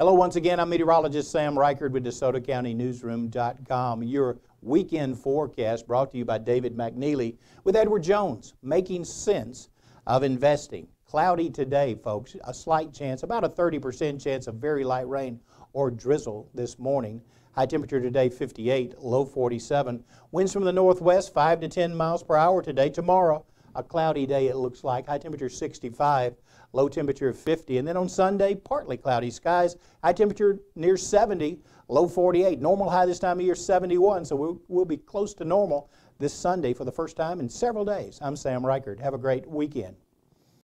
Hello, once again. I'm meteorologist Sam Rikard with DeSotoCountyNewsroom.com. Your weekend forecast brought to you by David McNeely with Edward Jones, making sense of investing. Cloudy today, folks. A slight chance, about a 30% chance of very light rain or drizzle this morning. High temperature today 58, low 47. Winds from the northwest 5 to 10 miles per hour today. Tomorrow, a cloudy day it looks like. High temperature 65, low temperature 50. And then on Sunday, partly cloudy skies. High temperature near 70, low 48. Normal high this time of year 71, so we'll, we'll be close to normal this Sunday for the first time in several days. I'm Sam Rikard. Have a great weekend.